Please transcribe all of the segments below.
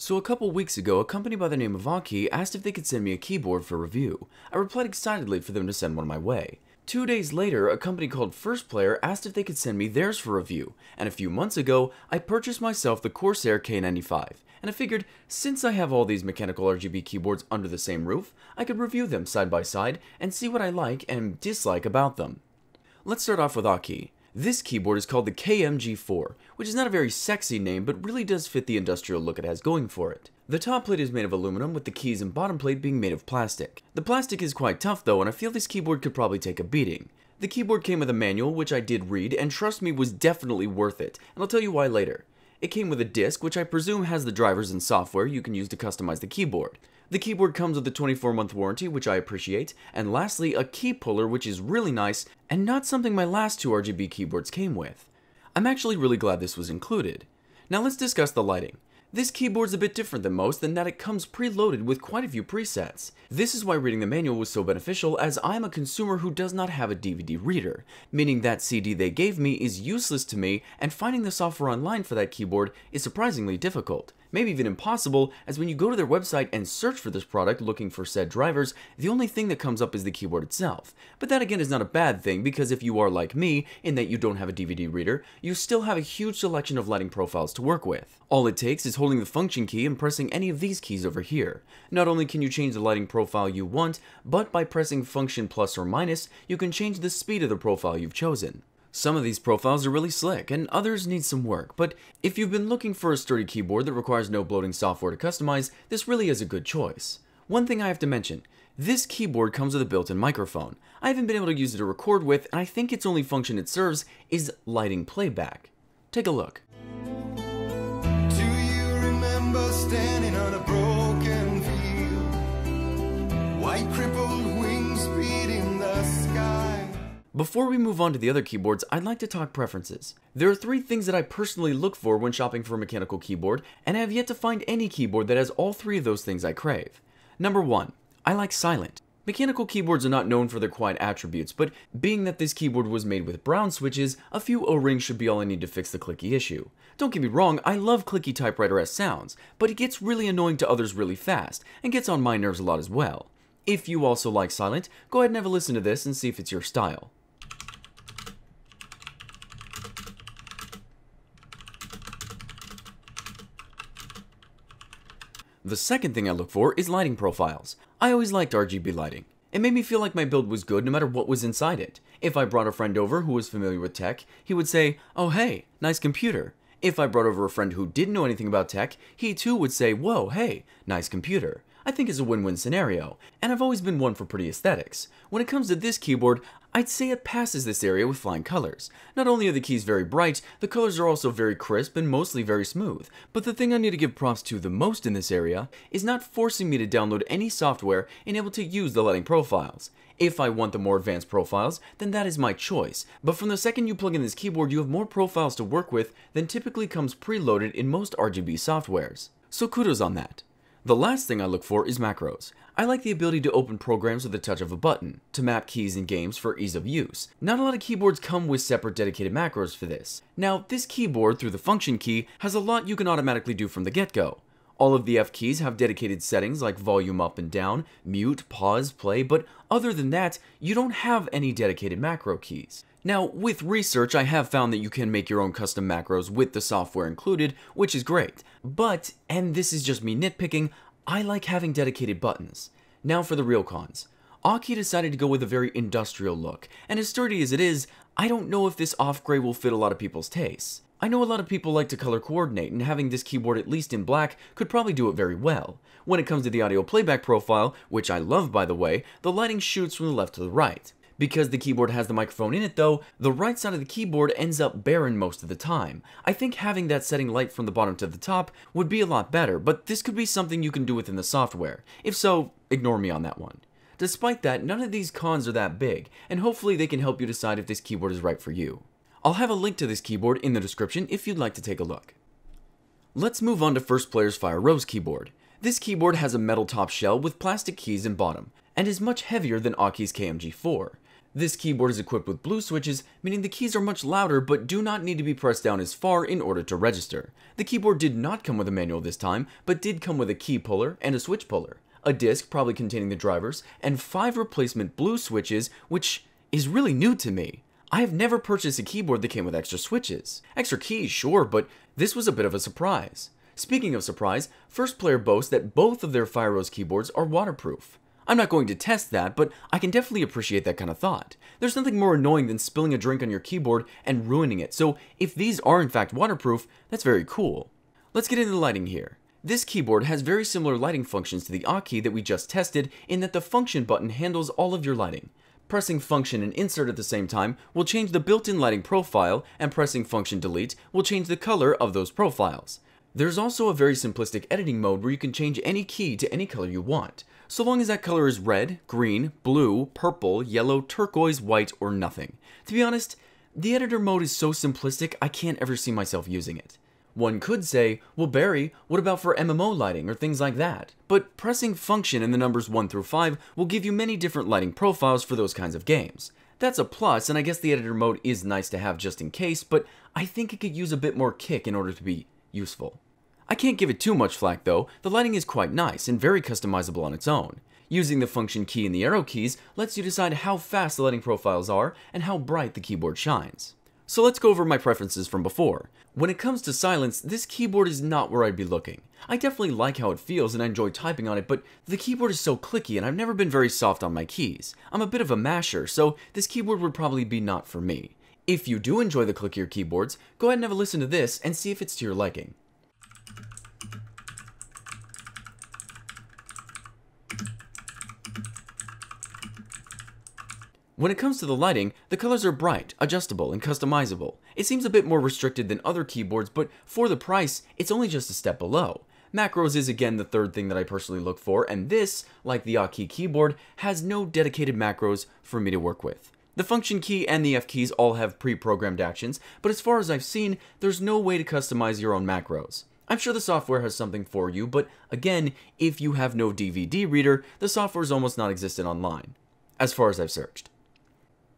So a couple weeks ago, a company by the name of Aukey asked if they could send me a keyboard for review. I replied excitedly for them to send one my way. Two days later, a company called First Player asked if they could send me theirs for review, and a few months ago, I purchased myself the Corsair K95, and I figured since I have all these mechanical RGB keyboards under the same roof, I could review them side by side and see what I like and dislike about them. Let's start off with Aukey. This keyboard is called the KMG4, which is not a very sexy name, but really does fit the industrial look it has going for it. The top plate is made of aluminum, with the keys and bottom plate being made of plastic. The plastic is quite tough though, and I feel this keyboard could probably take a beating. The keyboard came with a manual, which I did read, and trust me, was definitely worth it, and I'll tell you why later. It came with a disc, which I presume has the drivers and software you can use to customize the keyboard. The keyboard comes with a 24 month warranty, which I appreciate, and lastly, a key puller, which is really nice, and not something my last two RGB keyboards came with. I'm actually really glad this was included. Now let's discuss the lighting. This keyboard's a bit different than most in that it comes preloaded with quite a few presets. This is why reading the manual was so beneficial as I'm a consumer who does not have a DVD reader, meaning that CD they gave me is useless to me and finding the software online for that keyboard is surprisingly difficult maybe even impossible, as when you go to their website and search for this product looking for said drivers, the only thing that comes up is the keyboard itself. But that again is not a bad thing, because if you are like me, in that you don't have a DVD reader, you still have a huge selection of lighting profiles to work with. All it takes is holding the function key and pressing any of these keys over here. Not only can you change the lighting profile you want, but by pressing function plus or minus, you can change the speed of the profile you've chosen. Some of these profiles are really slick, and others need some work, but if you've been looking for a sturdy keyboard that requires no bloating software to customize, this really is a good choice. One thing I have to mention, this keyboard comes with a built-in microphone. I haven't been able to use it to record with, and I think its only function it serves is lighting playback. Take a look. White crippled wings beating the sky before we move on to the other keyboards, I'd like to talk preferences. There are three things that I personally look for when shopping for a mechanical keyboard, and I have yet to find any keyboard that has all three of those things I crave. Number one, I like silent. Mechanical keyboards are not known for their quiet attributes, but being that this keyboard was made with brown switches, a few O-rings should be all I need to fix the clicky issue. Don't get me wrong, I love clicky typewriter S sounds, but it gets really annoying to others really fast, and gets on my nerves a lot as well. If you also like silent, go ahead and have a listen to this and see if it's your style. The second thing I look for is lighting profiles. I always liked RGB lighting. It made me feel like my build was good no matter what was inside it. If I brought a friend over who was familiar with tech, he would say, oh hey, nice computer. If I brought over a friend who didn't know anything about tech, he too would say, whoa, hey, nice computer. I think is a win-win scenario, and I've always been one for pretty aesthetics. When it comes to this keyboard, I'd say it passes this area with flying colors. Not only are the keys very bright, the colors are also very crisp and mostly very smooth. But the thing I need to give props to the most in this area is not forcing me to download any software and able to use the lighting profiles. If I want the more advanced profiles, then that is my choice. But from the second you plug in this keyboard, you have more profiles to work with than typically comes preloaded in most RGB softwares. So kudos on that. The last thing I look for is macros. I like the ability to open programs with the touch of a button, to map keys in games for ease of use. Not a lot of keyboards come with separate dedicated macros for this. Now, this keyboard, through the function key, has a lot you can automatically do from the get-go. All of the F keys have dedicated settings like volume up and down, mute, pause, play, but other than that, you don't have any dedicated macro keys. Now, with research, I have found that you can make your own custom macros with the software included, which is great. But, and this is just me nitpicking, I like having dedicated buttons. Now for the real cons. Aukey decided to go with a very industrial look, and as sturdy as it is, I don't know if this off-gray will fit a lot of people's tastes. I know a lot of people like to color coordinate, and having this keyboard at least in black could probably do it very well. When it comes to the audio playback profile, which I love by the way, the lighting shoots from the left to the right. Because the keyboard has the microphone in it though, the right side of the keyboard ends up barren most of the time. I think having that setting light from the bottom to the top would be a lot better, but this could be something you can do within the software. If so, ignore me on that one. Despite that, none of these cons are that big, and hopefully they can help you decide if this keyboard is right for you. I'll have a link to this keyboard in the description if you'd like to take a look. Let's move on to First Player's Fire Rose keyboard. This keyboard has a metal top shell with plastic keys and bottom, and is much heavier than Aukey's KMG4. This keyboard is equipped with blue switches, meaning the keys are much louder but do not need to be pressed down as far in order to register. The keyboard did not come with a manual this time, but did come with a key puller and a switch puller, a disc probably containing the drivers, and five replacement blue switches, which is really new to me. I have never purchased a keyboard that came with extra switches. Extra keys, sure, but this was a bit of a surprise. Speaking of surprise, First Player boasts that both of their FireRose keyboards are waterproof. I'm not going to test that, but I can definitely appreciate that kind of thought. There's nothing more annoying than spilling a drink on your keyboard and ruining it, so if these are in fact waterproof, that's very cool. Let's get into the lighting here. This keyboard has very similar lighting functions to the Aukey that we just tested in that the function button handles all of your lighting. Pressing function and insert at the same time will change the built-in lighting profile, and pressing function delete will change the color of those profiles. There's also a very simplistic editing mode where you can change any key to any color you want so long as that color is red, green, blue, purple, yellow, turquoise, white, or nothing. To be honest, the editor mode is so simplistic I can't ever see myself using it. One could say, well Barry, what about for MMO lighting or things like that? But pressing function in the numbers 1 through 5 will give you many different lighting profiles for those kinds of games. That's a plus, and I guess the editor mode is nice to have just in case, but I think it could use a bit more kick in order to be useful. I can't give it too much flack though, the lighting is quite nice and very customizable on its own. Using the function key and the arrow keys lets you decide how fast the lighting profiles are and how bright the keyboard shines. So let's go over my preferences from before. When it comes to silence, this keyboard is not where I'd be looking. I definitely like how it feels and I enjoy typing on it, but the keyboard is so clicky and I've never been very soft on my keys. I'm a bit of a masher, so this keyboard would probably be not for me. If you do enjoy the clickier keyboards, go ahead and have a listen to this and see if it's to your liking. When it comes to the lighting, the colors are bright, adjustable, and customizable. It seems a bit more restricted than other keyboards, but for the price, it's only just a step below. Macros is again the third thing that I personally look for, and this, like the Aukey keyboard, has no dedicated macros for me to work with. The function key and the F keys all have pre-programmed actions, but as far as I've seen, there's no way to customize your own macros. I'm sure the software has something for you, but again, if you have no DVD reader, the software is almost non-existent online, as far as I've searched.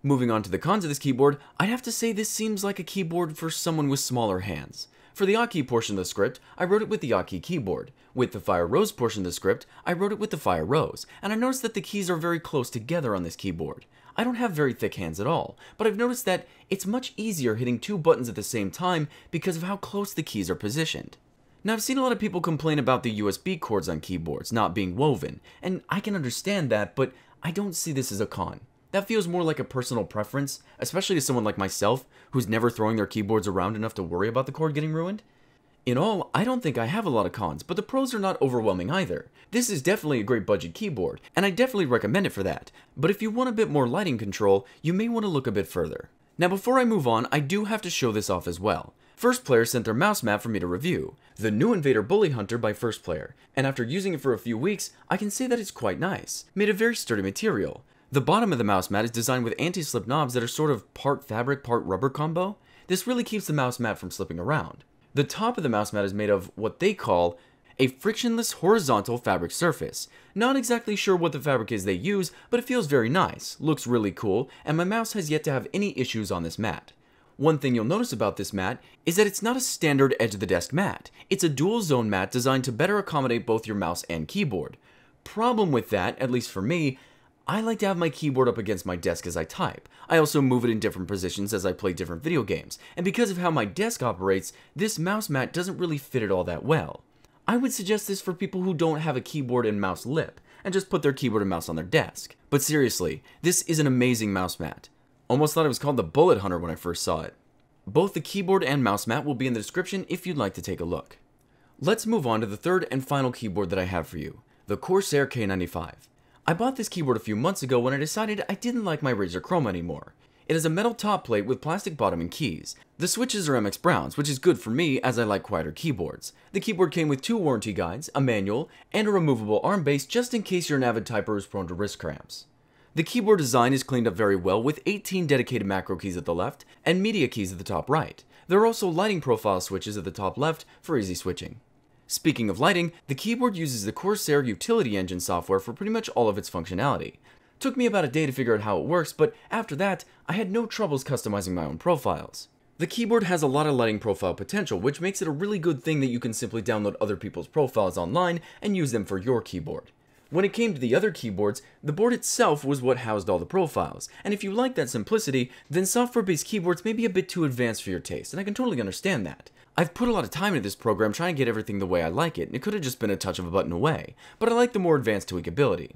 Moving on to the cons of this keyboard, I'd have to say this seems like a keyboard for someone with smaller hands. For the Aukey portion of the script, I wrote it with the Aukey keyboard. With the Fire Rose portion of the script, I wrote it with the Fire Rose, and I noticed that the keys are very close together on this keyboard. I don't have very thick hands at all, but I've noticed that it's much easier hitting two buttons at the same time because of how close the keys are positioned. Now I've seen a lot of people complain about the USB cords on keyboards not being woven, and I can understand that, but I don't see this as a con. That feels more like a personal preference, especially to someone like myself, who's never throwing their keyboards around enough to worry about the cord getting ruined. In all, I don't think I have a lot of cons, but the pros are not overwhelming either. This is definitely a great budget keyboard, and I definitely recommend it for that, but if you want a bit more lighting control, you may want to look a bit further. Now before I move on, I do have to show this off as well. First Player sent their mouse mat for me to review, the new Invader Bully Hunter by First Player, and after using it for a few weeks, I can say that it's quite nice, made of very sturdy material. The bottom of the mouse mat is designed with anti-slip knobs that are sort of part fabric, part rubber combo. This really keeps the mouse mat from slipping around. The top of the mouse mat is made of what they call a frictionless horizontal fabric surface. Not exactly sure what the fabric is they use, but it feels very nice, looks really cool, and my mouse has yet to have any issues on this mat. One thing you'll notice about this mat is that it's not a standard edge of the desk mat. It's a dual zone mat designed to better accommodate both your mouse and keyboard. Problem with that, at least for me, I like to have my keyboard up against my desk as I type. I also move it in different positions as I play different video games, and because of how my desk operates, this mouse mat doesn't really fit it all that well. I would suggest this for people who don't have a keyboard and mouse lip, and just put their keyboard and mouse on their desk. But seriously, this is an amazing mouse mat. Almost thought it was called the Bullet Hunter when I first saw it. Both the keyboard and mouse mat will be in the description if you'd like to take a look. Let's move on to the third and final keyboard that I have for you, the Corsair K95. I bought this keyboard a few months ago when I decided I didn't like my Razer Chroma anymore. It has a metal top plate with plastic bottom and keys. The switches are MX Browns, which is good for me as I like quieter keyboards. The keyboard came with two warranty guides, a manual, and a removable arm base just in case you're an avid typer who's prone to wrist cramps. The keyboard design is cleaned up very well with 18 dedicated macro keys at the left and media keys at the top right. There are also lighting profile switches at the top left for easy switching. Speaking of lighting, the keyboard uses the Corsair Utility Engine software for pretty much all of its functionality. Took me about a day to figure out how it works, but after that, I had no troubles customizing my own profiles. The keyboard has a lot of lighting profile potential, which makes it a really good thing that you can simply download other people's profiles online and use them for your keyboard. When it came to the other keyboards, the board itself was what housed all the profiles, and if you like that simplicity, then software-based keyboards may be a bit too advanced for your taste, and I can totally understand that. I've put a lot of time into this program trying to get everything the way I like it, and it could have just been a touch of a button away, but I like the more advanced tweakability.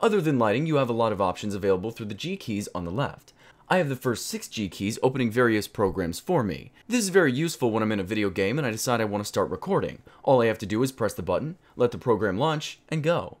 Other than lighting, you have a lot of options available through the G keys on the left. I have the first 6 G keys opening various programs for me. This is very useful when I'm in a video game and I decide I want to start recording. All I have to do is press the button, let the program launch, and go.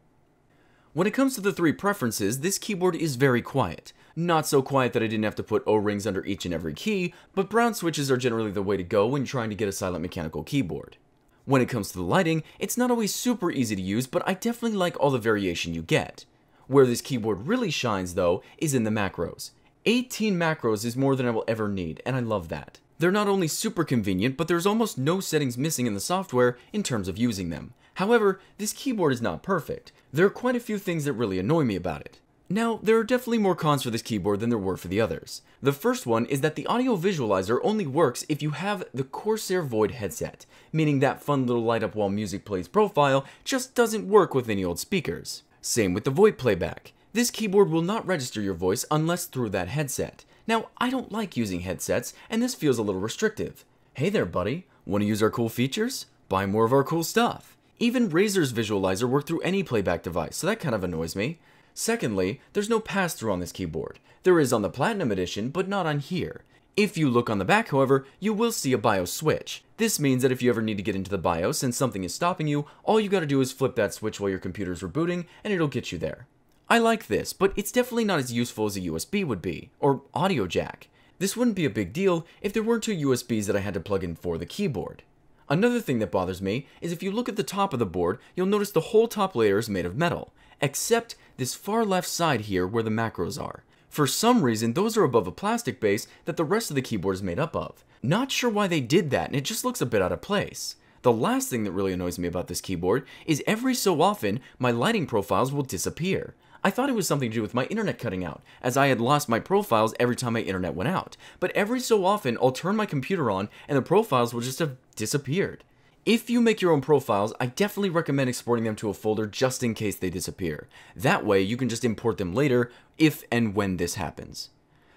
When it comes to the three preferences, this keyboard is very quiet. Not so quiet that I didn't have to put O-rings under each and every key, but brown switches are generally the way to go when trying to get a silent mechanical keyboard. When it comes to the lighting, it's not always super easy to use, but I definitely like all the variation you get. Where this keyboard really shines though, is in the macros. 18 macros is more than I will ever need, and I love that. They're not only super convenient, but there's almost no settings missing in the software in terms of using them. However, this keyboard is not perfect. There are quite a few things that really annoy me about it. Now, there are definitely more cons for this keyboard than there were for the others. The first one is that the audio visualizer only works if you have the Corsair Void headset, meaning that fun little light up while music plays profile just doesn't work with any old speakers. Same with the Void playback. This keyboard will not register your voice unless through that headset. Now, I don't like using headsets, and this feels a little restrictive. Hey there, buddy. Want to use our cool features? Buy more of our cool stuff. Even Razer's visualizer worked through any playback device, so that kind of annoys me. Secondly, there's no pass-through on this keyboard. There is on the Platinum Edition, but not on here. If you look on the back, however, you will see a BIOS switch. This means that if you ever need to get into the BIOS and something is stopping you, all you gotta do is flip that switch while your computer's rebooting, and it'll get you there. I like this, but it's definitely not as useful as a USB would be, or audio jack. This wouldn't be a big deal if there weren't two USBs that I had to plug in for the keyboard. Another thing that bothers me is if you look at the top of the board, you'll notice the whole top layer is made of metal, except this far left side here where the macros are. For some reason, those are above a plastic base that the rest of the keyboard is made up of. Not sure why they did that, and it just looks a bit out of place. The last thing that really annoys me about this keyboard is every so often, my lighting profiles will disappear. I thought it was something to do with my internet cutting out, as I had lost my profiles every time my internet went out. But every so often, I'll turn my computer on and the profiles will just have disappeared. If you make your own profiles, I definitely recommend exporting them to a folder just in case they disappear. That way, you can just import them later if and when this happens.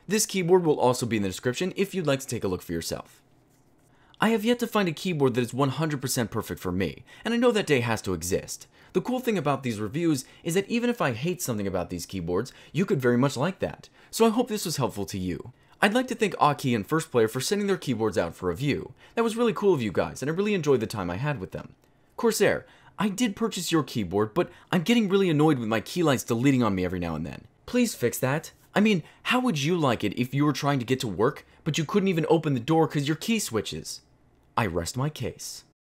This keyboard will also be in the description if you'd like to take a look for yourself. I have yet to find a keyboard that is 100% perfect for me, and I know that day has to exist. The cool thing about these reviews is that even if I hate something about these keyboards, you could very much like that. So I hope this was helpful to you. I'd like to thank Aukey and First Player for sending their keyboards out for review. That was really cool of you guys, and I really enjoyed the time I had with them. Corsair, I did purchase your keyboard, but I'm getting really annoyed with my key lights deleting on me every now and then. Please fix that. I mean, how would you like it if you were trying to get to work, but you couldn't even open the door because your key switches? I rest my case.